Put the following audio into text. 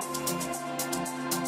Música